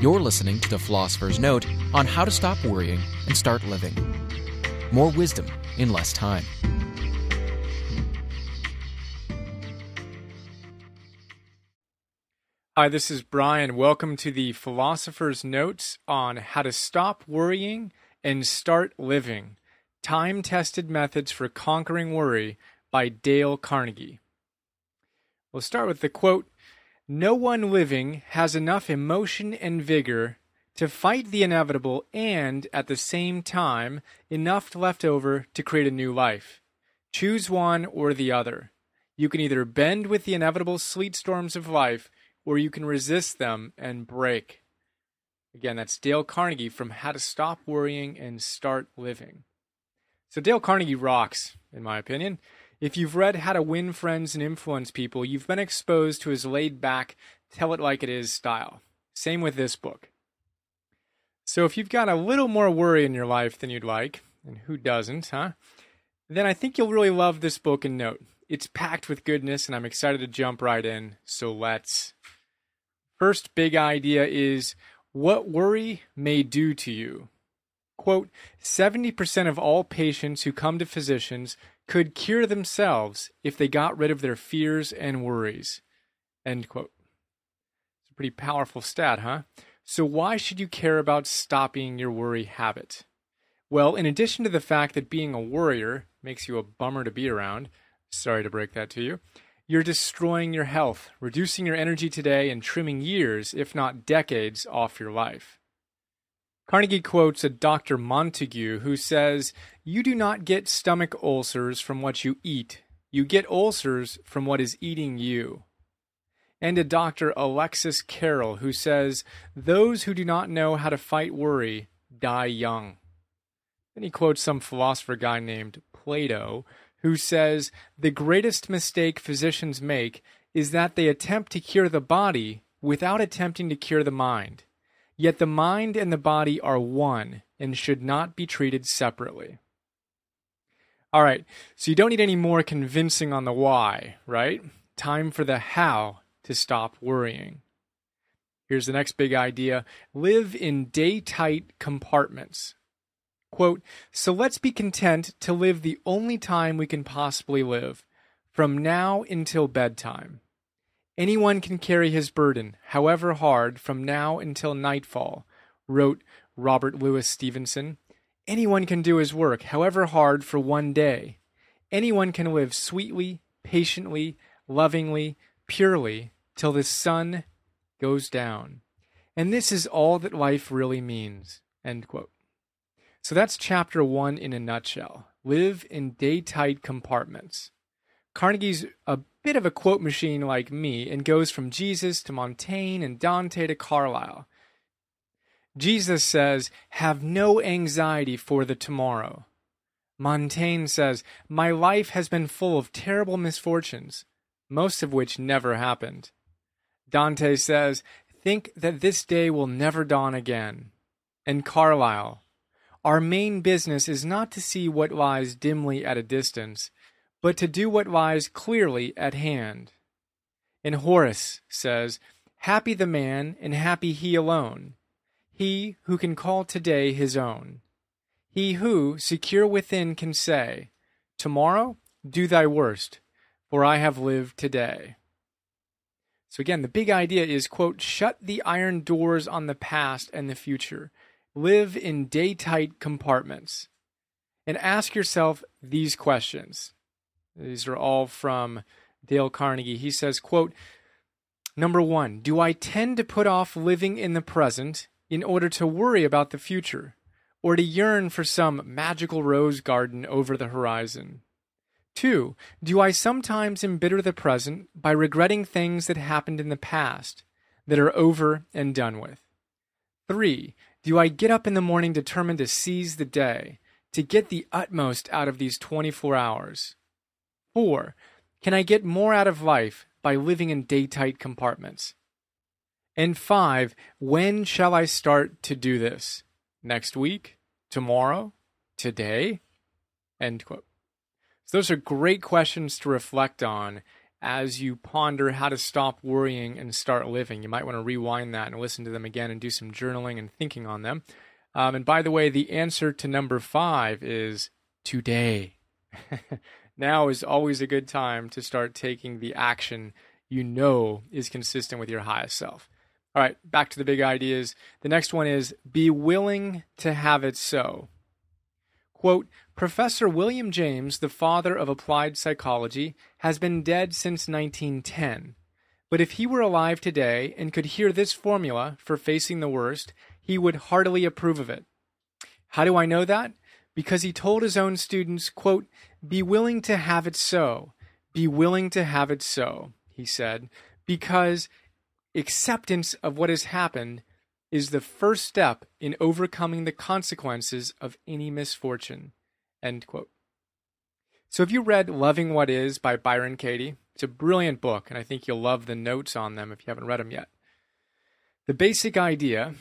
You're listening to the Philosopher's Note on how to stop worrying and start living. More wisdom in less time. Hi, this is Brian. Welcome to the Philosopher's Notes on how to stop worrying and start living. Time tested methods for conquering worry by Dale Carnegie. We'll start with the quote No one living has enough emotion and vigor to fight the inevitable and, at the same time, enough left over to create a new life. Choose one or the other. You can either bend with the inevitable sleet storms of life or you can resist them and break. Again, that's Dale Carnegie from How to Stop Worrying and Start Living. So, Dale Carnegie rocks, in my opinion. If you've read How to Win Friends and Influence People, you've been exposed to his laid back, tell it like it is style. Same with this book. So, if you've got a little more worry in your life than you'd like, and who doesn't, huh? Then I think you'll really love this book and note. It's packed with goodness, and I'm excited to jump right in. So, let's. First big idea is what worry may do to you. Quote 70% of all patients who come to physicians could cure themselves if they got rid of their fears and worries. End quote. It's a pretty powerful stat, huh? So, why should you care about stopping your worry habit? Well, in addition to the fact that being a worrier makes you a bummer to be around, sorry to break that to you, you're destroying your health, reducing your energy today, and trimming years, if not decades, off your life. Carnegie quotes a Dr. Montague who says, You do not get stomach ulcers from what you eat, you get ulcers from what is eating you. And a Dr. Alexis Carrel who says, Those who do not know how to fight worry die young. Then he quotes some philosopher guy named Plato who says the greatest mistake physicians make is that they attempt to cure the body without attempting to cure the mind. Yet the mind and the body are one and should not be treated separately. All right, so you don't need any more convincing on the why, right? Time for the how to stop worrying. Here's the next big idea live in day tight compartments. Quote, So let's be content to live the only time we can possibly live, from now until bedtime. Anyone can carry his burden, however hard, from now until nightfall, wrote Robert Louis Stevenson. Anyone can do his work, however hard, for one day. Anyone can live sweetly, patiently, lovingly, purely, till the sun goes down. And this is all that life really means. End quote. So that's chapter one in a nutshell. Live in day tight compartments. Carnegie's a bit of a quote machine like me and goes from Jesus to Montaigne and Dante to Carlyle. Jesus says, Have no anxiety for the tomorrow. Montaigne says, My life has been full of terrible misfortunes, most of which never happened. Dante says, Think that this day will never dawn again. And Carlyle, our main business is not to see what lies dimly at a distance, but to do what lies clearly at hand. And Horace says, Happy the man, and happy he alone, he who can call today his own. He who, secure within, can say, Tomorrow, do thy worst, for I have lived today. So again, the big idea is, quote, shut the iron doors on the past and the future live in day tight compartments and ask yourself these questions. These are all from Dale Carnegie. He says, quote, Number one, do I tend to put off living in the present in order to worry about the future or to yearn for some magical rose garden over the horizon? Two, do I sometimes embitter the present by regretting things that happened in the past that are over and done with? Three, do I get up in the morning determined to seize the day, to get the utmost out of these 24 hours? 4. Can I get more out of life by living in day tight compartments? And 5. When shall I start to do this? Next week? Tomorrow? Today? End quote. So those are great questions to reflect on as you ponder how to stop worrying and start living. You might want to rewind that and listen to them again and do some journaling and thinking on them. Um, and by the way, the answer to number five is today. now is always a good time to start taking the action you know is consistent with your highest self. All right, back to the big ideas. The next one is be willing to have it so. Quote Professor William James, the father of applied psychology, has been dead since 1910. But if he were alive today and could hear this formula for facing the worst, he would heartily approve of it. How do I know that? Because he told his own students, quote, Be willing to have it so. Be willing to have it so, he said, because acceptance of what has happened is the first step in overcoming the consequences of any misfortune. So, have you read Loving What Is by Byron Katie? It's a brilliant book, and I think you'll love the notes on them if you haven't read them yet. The basic idea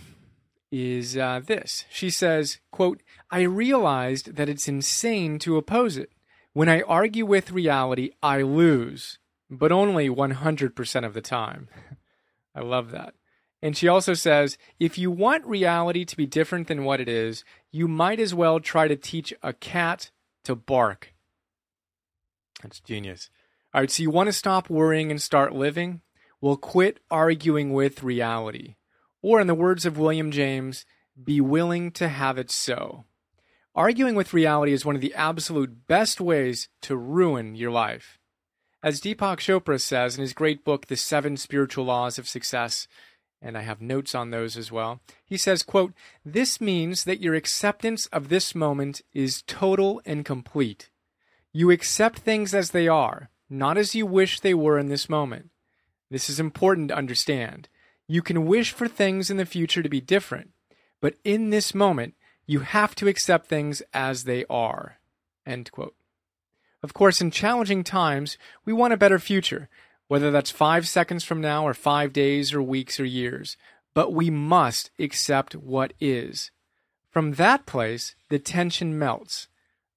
is uh, this. She says, quote, I realized that it's insane to oppose it. When I argue with reality, I lose, but only 100% of the time. I love that. And she also says if you want reality to be different than what it is, you might as well try to teach a cat to bark. That's genius. All right, so you want to stop worrying and start living? Well, quit arguing with reality. Or, in the words of William James, be willing to have it so. Arguing with reality is one of the absolute best ways to ruin your life. As Deepak Chopra says in his great book, The Seven Spiritual Laws of Success, and I have notes on those as well. He says, quote, This means that your acceptance of this moment is total and complete. You accept things as they are, not as you wish they were in this moment. This is important to understand. You can wish for things in the future to be different, but in this moment, you have to accept things as they are. End quote. Of course, in challenging times, we want a better future, whether that's five seconds from now or five days or weeks or years. But we must accept what is. From that place, the tension melts,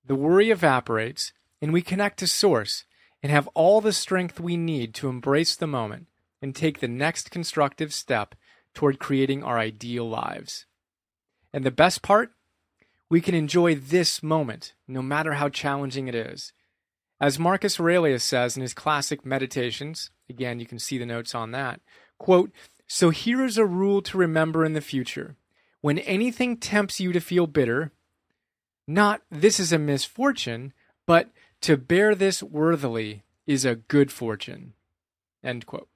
the worry evaporates, and we connect to Source and have all the strength we need to embrace the moment and take the next constructive step toward creating our ideal lives. And the best part? We can enjoy this moment, no matter how challenging it is. As Marcus Aurelius says in his classic Meditations, again, you can see the notes on that, quote, So here is a rule to remember in the future. When anything tempts you to feel bitter, not this is a misfortune, but to bear this worthily is a good fortune. End quote.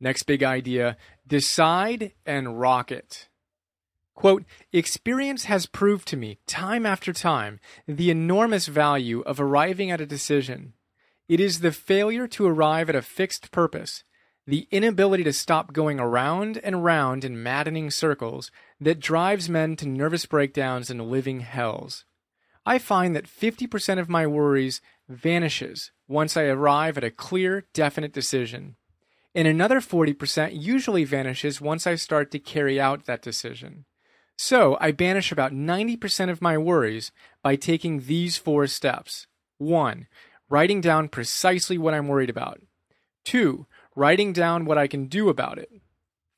Next big idea decide and rock it. Quote, experience has proved to me, time after time, the enormous value of arriving at a decision. It is the failure to arrive at a fixed purpose, the inability to stop going around and round in maddening circles, that drives men to nervous breakdowns and living hells. I find that 50% of my worries vanishes once I arrive at a clear, definite decision. And another 40% usually vanishes once I start to carry out that decision. So I banish about 90% of my worries by taking these four steps. One, writing down precisely what I'm worried about. Two, writing down what I can do about it.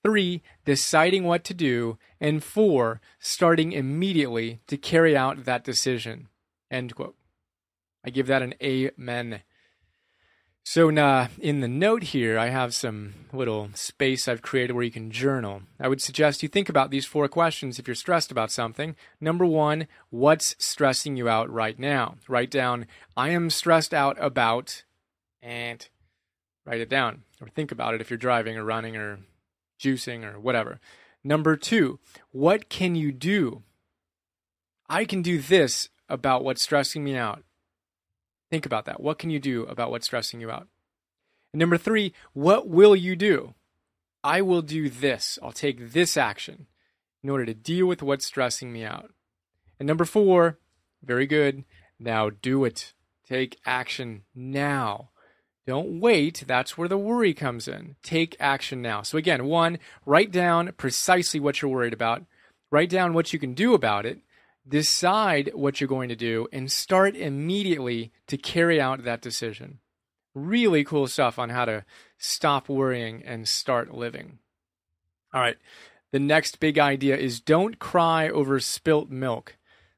Three, deciding what to do. And four, starting immediately to carry out that decision. End quote. I give that an amen. So uh, in the note here, I have some little space I've created where you can journal. I would suggest you think about these four questions if you're stressed about something. Number one, what's stressing you out right now? Write down, I am stressed out about, and write it down. Or think about it if you're driving or running or juicing or whatever. Number two, what can you do? I can do this about what's stressing me out. Think about that. What can you do about what's stressing you out? And number three, what will you do? I will do this. I'll take this action in order to deal with what's stressing me out. And number four, very good. Now do it. Take action now. Don't wait. That's where the worry comes in. Take action now. So, again, one, write down precisely what you're worried about. Write down what you can do about it decide what you're going to do and start immediately to carry out that decision. Really cool stuff on how to stop worrying and start living. All right. The next big idea is don't cry over spilt milk.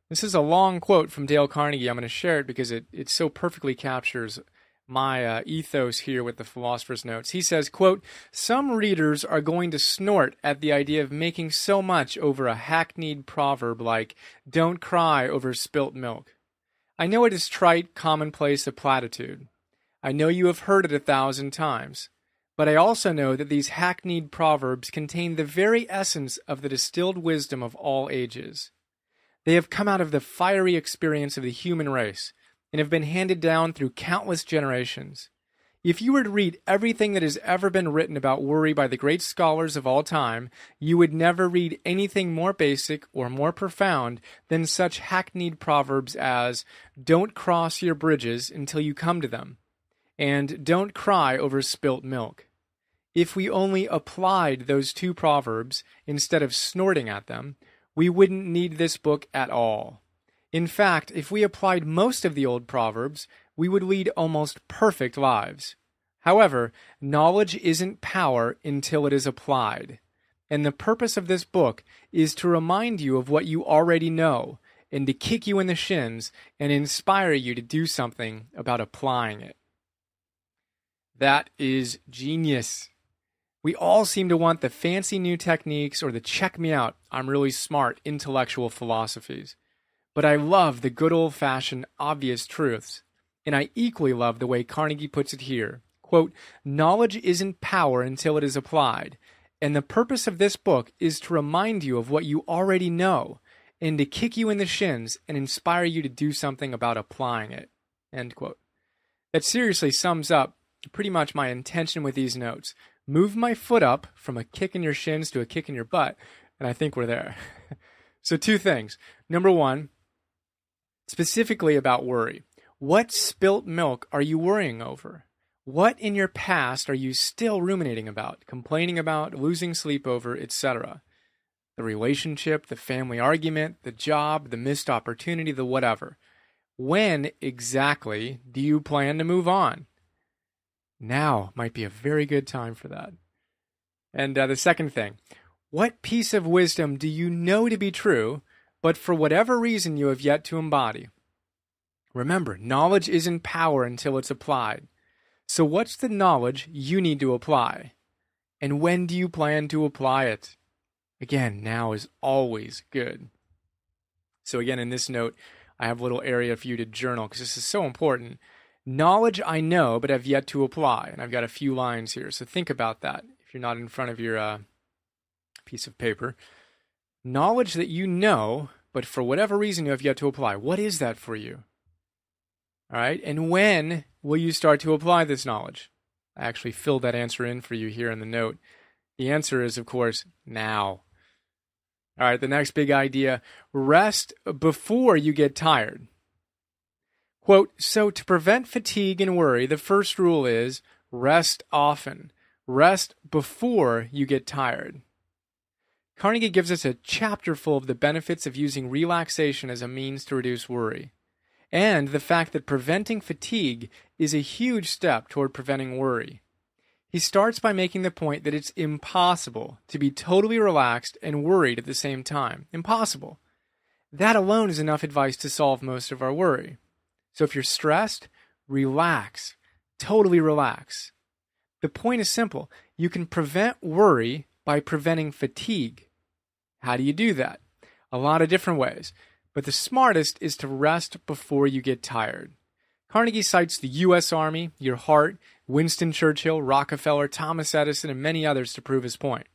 This is a long quote from Dale Carnegie. I'm going to share it because it, it so perfectly captures my uh, ethos here with the philosopher's notes. He says, quote, Some readers are going to snort at the idea of making so much over a hackneyed proverb like, don't cry over spilt milk. I know it is trite, commonplace, a platitude. I know you have heard it a thousand times. But I also know that these hackneyed proverbs contain the very essence of the distilled wisdom of all ages. They have come out of the fiery experience of the human race and have been handed down through countless generations. If you were to read everything that has ever been written about worry by the great scholars of all time, you would never read anything more basic or more profound than such hackneyed proverbs as, Don't cross your bridges until you come to them, and Don't cry over spilt milk. If we only applied those two proverbs instead of snorting at them, we wouldn't need this book at all. In fact, if we applied most of the old proverbs, we would lead almost perfect lives. However, knowledge isn't power until it is applied. And the purpose of this book is to remind you of what you already know and to kick you in the shins and inspire you to do something about applying it. That is genius. We all seem to want the fancy new techniques or the check me out, I'm really smart intellectual philosophies. But I love the good old fashioned obvious truths. And I equally love the way Carnegie puts it here. Quote, knowledge isn't power until it is applied. And the purpose of this book is to remind you of what you already know and to kick you in the shins and inspire you to do something about applying it. End quote. That seriously sums up pretty much my intention with these notes, move my foot up from a kick in your shins to a kick in your butt, and I think we're there. so, two things. Number one, specifically about worry. What spilt milk are you worrying over? What in your past are you still ruminating about, complaining about, losing sleep over, etc.? The relationship, the family argument, the job, the missed opportunity, the whatever. When exactly do you plan to move on? Now might be a very good time for that. And uh, the second thing, what piece of wisdom do you know to be true, but for whatever reason you have yet to embody? Remember, knowledge isn't power until it's applied. So, what's the knowledge you need to apply? And when do you plan to apply it? Again, now is always good. So, again, in this note, I have a little area for you to journal because this is so important. Knowledge I know, but have yet to apply. And I've got a few lines here. So think about that if you're not in front of your uh, piece of paper. Knowledge that you know, but for whatever reason you have yet to apply. What is that for you? All right. And when will you start to apply this knowledge? I actually filled that answer in for you here in the note. The answer is, of course, now. All right. The next big idea rest before you get tired. Quote, so to prevent fatigue and worry, the first rule is rest often. Rest before you get tired. Carnegie gives us a chapter full of the benefits of using relaxation as a means to reduce worry, and the fact that preventing fatigue is a huge step toward preventing worry. He starts by making the point that it's impossible to be totally relaxed and worried at the same time. Impossible. That alone is enough advice to solve most of our worry. So if you're stressed, relax. Totally relax. The point is simple. You can prevent worry by preventing fatigue. How do you do that? A lot of different ways. But the smartest is to rest before you get tired. Carnegie cites the U.S. Army, your heart, Winston Churchill, Rockefeller, Thomas Edison, and many others to prove his point.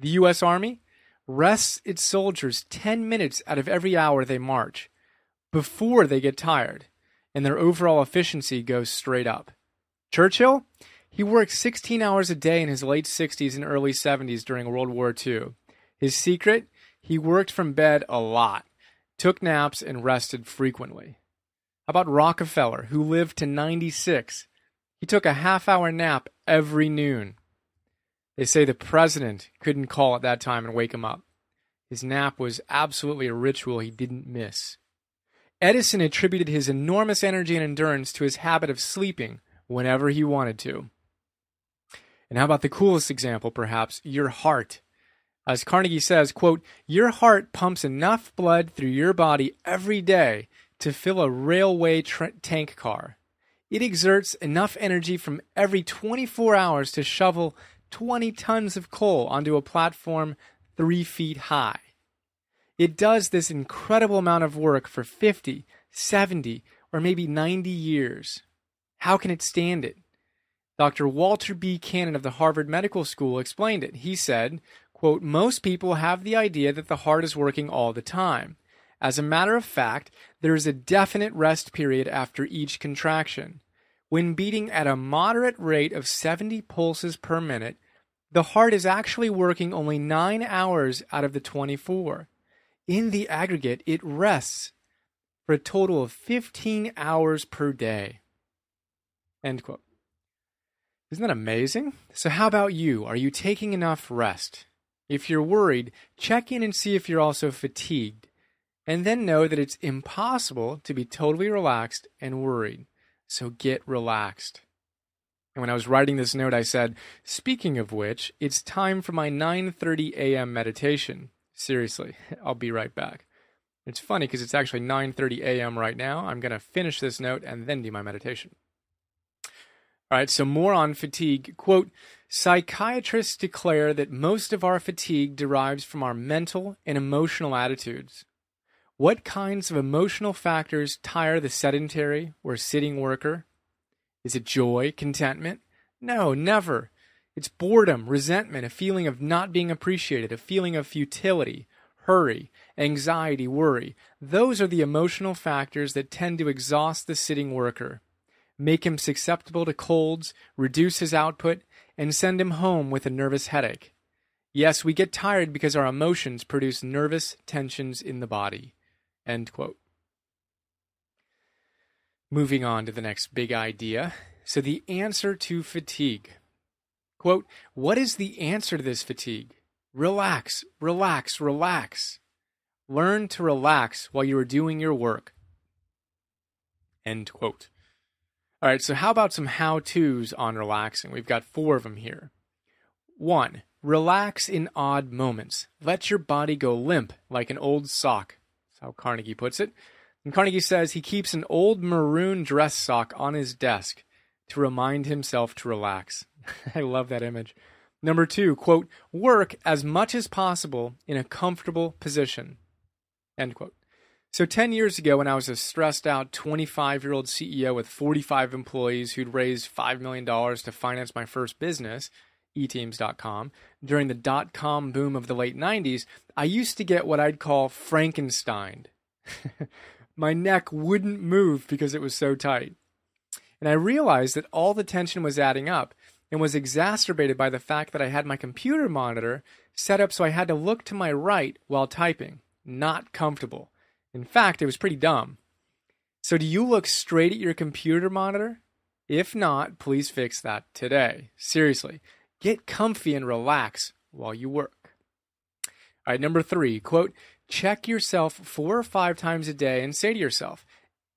The U.S. Army rests its soldiers 10 minutes out of every hour they march before they get tired and their overall efficiency goes straight up. Churchill, he worked 16 hours a day in his late 60s and early 70s during World War II. His secret? He worked from bed a lot, took naps, and rested frequently. How about Rockefeller, who lived to 96? He took a half hour nap every noon. They say the president couldn't call at that time and wake him up. His nap was absolutely a ritual he didn't miss. Edison attributed his enormous energy and endurance to his habit of sleeping whenever he wanted to. And how about the coolest example, perhaps? Your heart. As Carnegie says, quote, your heart pumps enough blood through your body every day to fill a railway tank car. It exerts enough energy from every 24 hours to shovel 20 tons of coal onto a platform three feet high. It does this incredible amount of work for 50, 70, or maybe 90 years. How can it stand it? Dr. Walter B. Cannon of the Harvard Medical School explained it. He said, quote, Most people have the idea that the heart is working all the time. As a matter of fact, there is a definite rest period after each contraction. When beating at a moderate rate of 70 pulses per minute, the heart is actually working only 9 hours out of the 24. In the aggregate, it rests for a total of 15 hours per day. End quote. Isn't that amazing? So, how about you? Are you taking enough rest? If you're worried, check in and see if you're also fatigued. And then know that it's impossible to be totally relaxed and worried. So, get relaxed. And when I was writing this note, I said, "Speaking of which, it's time for my 9:30 a.m. meditation." Seriously, I'll be right back. It's funny because it's actually 9:30 a.m. right now. I'm going to finish this note and then do my meditation. All right, so more on fatigue. Quote Psychiatrists declare that most of our fatigue derives from our mental and emotional attitudes. What kinds of emotional factors tire the sedentary or sitting worker? Is it joy, contentment? No, never. It's boredom, resentment, a feeling of not being appreciated, a feeling of futility, hurry, anxiety, worry. Those are the emotional factors that tend to exhaust the sitting worker make him susceptible to colds, reduce his output, and send him home with a nervous headache. Yes, we get tired because our emotions produce nervous tensions in the body. Moving on to the next big idea. So, the answer to fatigue. Quote, what is the answer to this fatigue? Relax, relax, relax. Learn to relax while you are doing your work. End quote. All right, so how about some how to's on relaxing? We've got four of them here. One, relax in odd moments. Let your body go limp like an old sock. That's how Carnegie puts it. And Carnegie says he keeps an old maroon dress sock on his desk to remind himself to relax. I love that image. Number two, quote, work as much as possible in a comfortable position. End quote. So, 10 years ago, when I was a stressed out 25 year old CEO with 45 employees who'd raised $5 million to finance my first business, eteamz.com, during the dot com boom of the late 90s, I used to get what I'd call Frankenstein. my neck wouldn't move because it was so tight. And I realized that all the tension was adding up and was exacerbated by the fact that I had my computer monitor set up so I had to look to my right while typing. Not comfortable. In fact, it was pretty dumb. So, do you look straight at your computer monitor? If not, please fix that today. Seriously, get comfy and relax while you work. All right, number three, quote, check yourself four or five times a day and say to yourself,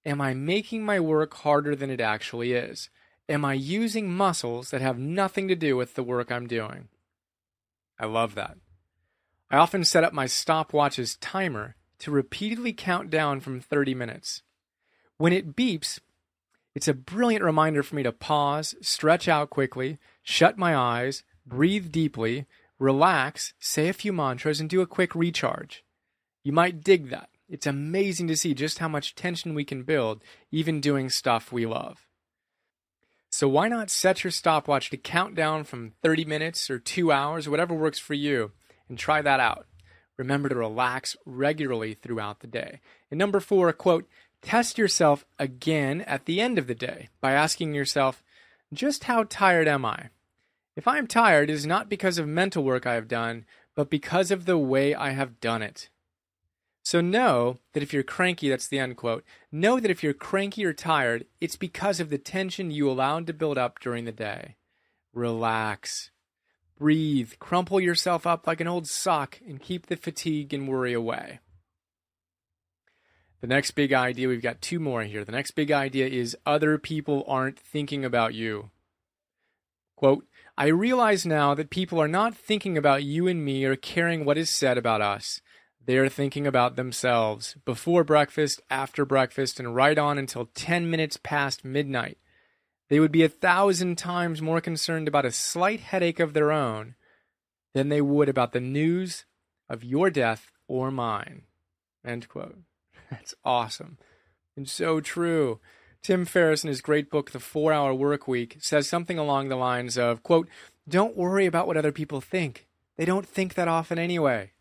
Am I making my work harder than it actually is? Am I using muscles that have nothing to do with the work I'm doing? I love that. I often set up my stopwatch's timer to repeatedly count down from 30 minutes. When it beeps, it's a brilliant reminder for me to pause, stretch out quickly, shut my eyes, breathe deeply, relax, say a few mantras, and do a quick recharge. You might dig that. It's amazing to see just how much tension we can build, even doing stuff we love. So, why not set your stopwatch to count down from 30 minutes or two hours, whatever works for you, and try that out? Remember to relax regularly throughout the day. And number four, quote, test yourself again at the end of the day by asking yourself, just how tired am I? If I am tired, it is not because of mental work I have done, but because of the way I have done it. So know that if you're cranky, that's the end quote. Know that if you're cranky or tired, it's because of the tension you allowed to build up during the day. Relax. Breathe, crumple yourself up like an old sock, and keep the fatigue and worry away. The next big idea, we've got two more here. The next big idea is other people aren't thinking about you. Quote, I realize now that people are not thinking about you and me or caring what is said about us. They are thinking about themselves before breakfast, after breakfast, and right on until 10 minutes past midnight. They would be a thousand times more concerned about a slight headache of their own than they would about the news of your death or mine. End quote. That's awesome and so true. Tim Ferriss, in his great book, The Four Hour Work Week, says something along the lines of, quote, Don't worry about what other people think. They don't think that often anyway.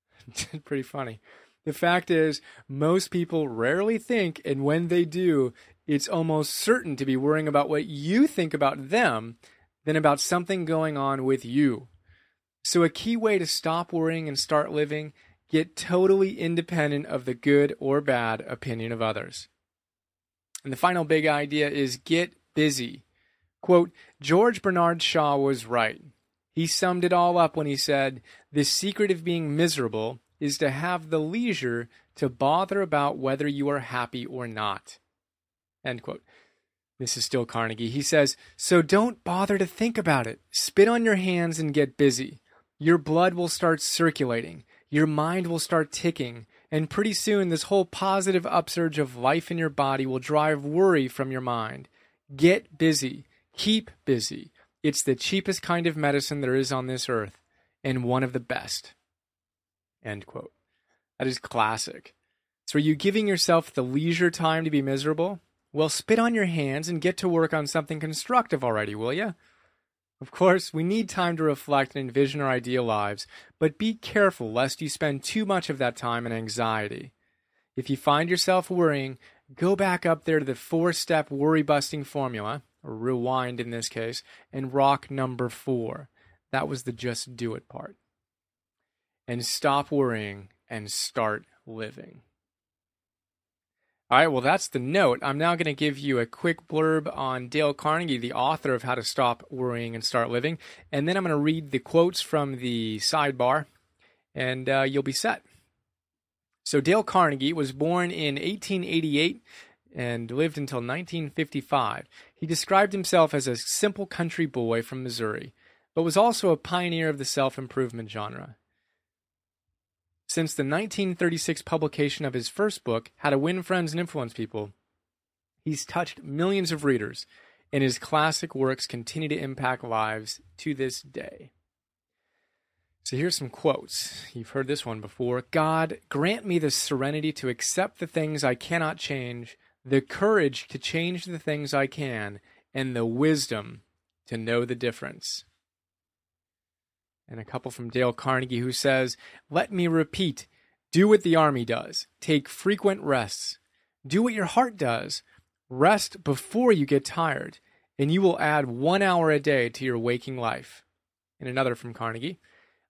Pretty funny. The fact is, most people rarely think, and when they do, it's almost certain to be worrying about what you think about them than about something going on with you. So, a key way to stop worrying and start living Get totally independent of the good or bad opinion of others. And the final big idea is get busy. Quote, George Bernard Shaw was right. He summed it all up when he said, The secret of being miserable is to have the leisure to bother about whether you are happy or not. End quote. This is still Carnegie. He says, So don't bother to think about it. Spit on your hands and get busy. Your blood will start circulating your mind will start ticking, and pretty soon this whole positive upsurge of life in your body will drive worry from your mind. Get busy. Keep busy. It's the cheapest kind of medicine there is on this earth, and one of the best. End quote. That is classic. So, are you giving yourself the leisure time to be miserable? Well, spit on your hands and get to work on something constructive already, will you? Of course, we need time to reflect and envision our ideal lives, but be careful lest you spend too much of that time in anxiety. If you find yourself worrying, go back up there to the four step worry busting formula, or rewind in this case, and rock number four. That was the just do it part. And stop worrying and start living. All right, well, that's the note. I'm now going to give you a quick blurb on Dale Carnegie, the author of How to Stop Worrying and Start Living. And then I'm going to read the quotes from the sidebar, and uh, you'll be set. So, Dale Carnegie was born in 1888 and lived until 1955. He described himself as a simple country boy from Missouri, but was also a pioneer of the self improvement genre. Since the 1936 publication of his first book, How to Win Friends and Influence People, he's touched millions of readers, and his classic works continue to impact lives to this day. So here's some quotes. You've heard this one before. God, grant me the serenity to accept the things I cannot change, the courage to change the things I can, and the wisdom to know the difference and a couple from Dale Carnegie who says, Let me repeat do what the Army does, take frequent rests. Do what your heart does, rest before you get tired, and you will add one hour a day to your waking life. And another from Carnegie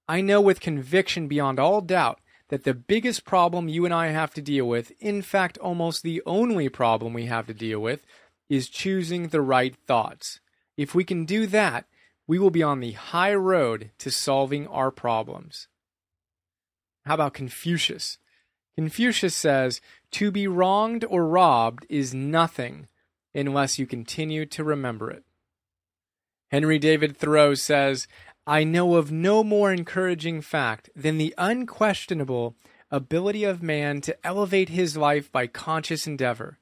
I know with conviction beyond all doubt that the biggest problem you and I have to deal with, in fact, almost the only problem we have to deal with, is choosing the right thoughts. If we can do that, we will be on the high road to solving our problems. How about Confucius? Confucius says, To be wronged or robbed is nothing unless you continue to remember it. Henry David Thoreau says, I know of no more encouraging fact than the unquestionable ability of man to elevate his life by conscious endeavor.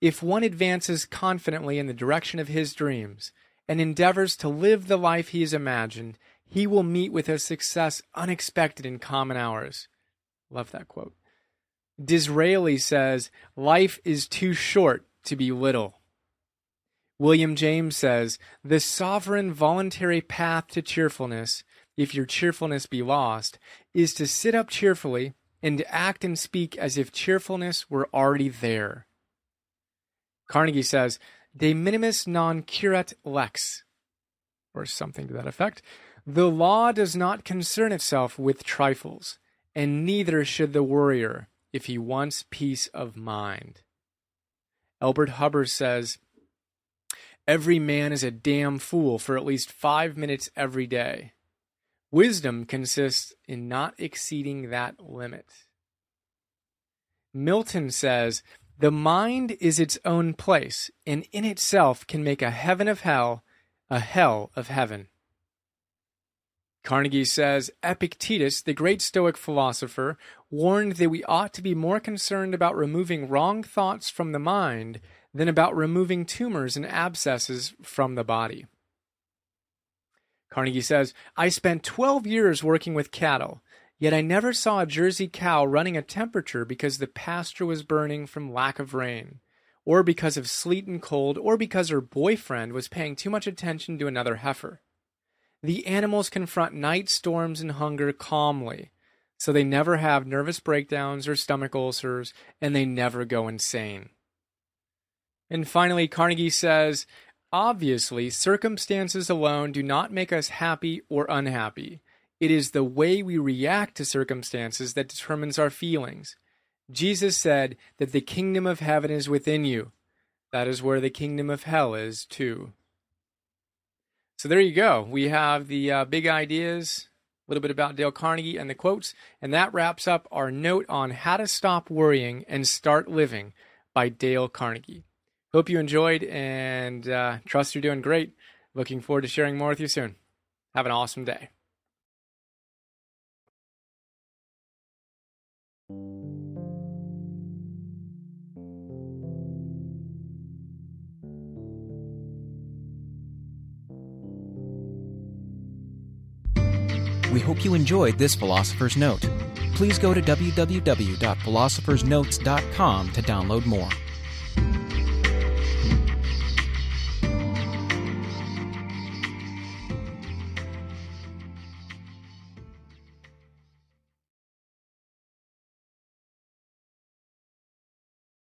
If one advances confidently in the direction of his dreams, and endeavors to live the life he has imagined, he will meet with a success unexpected in common hours. Love that quote. Disraeli says, Life is too short to be little. William James says, The sovereign voluntary path to cheerfulness, if your cheerfulness be lost, is to sit up cheerfully and to act and speak as if cheerfulness were already there. Carnegie says, de minimis non curat lex, or something to that effect. The law does not concern itself with trifles, and neither should the worrier if he wants peace of mind. Elbert Hubbard says, Every man is a damn fool for at least five minutes every day. Wisdom consists in not exceeding that limit. Milton says, The mind is its own place, and in itself can make a heaven of hell, a hell of heaven. Carnegie says Epictetus, the great Stoic philosopher, warned that we ought to be more concerned about removing wrong thoughts from the mind than about removing tumors and abscesses from the body. Carnegie says, I spent 12 years working with cattle, yet I never saw a Jersey cow running a temperature because the pasture was burning from lack of rain, or because of sleet and cold, or because her boyfriend was paying too much attention to another heifer. The animals confront night storms and hunger calmly, so they never have nervous breakdowns or stomach ulcers, and they never go insane. And finally, Carnegie says, Obviously, circumstances alone do not make us happy or unhappy. It is the way we react to circumstances that determines our feelings. Jesus said that the kingdom of heaven is within you. That is where the kingdom of hell is, too. So there you go. We have the uh, big ideas, a little bit about Dale Carnegie and the quotes, and that wraps up our note on how to stop worrying and start living by Dale Carnegie. Hope you enjoyed and uh, trust you're doing great. Looking forward to sharing more with you soon. Have an awesome day. Hope you enjoyed this Philosopher's Note. Please go to www.philosophersnotes.com to download more.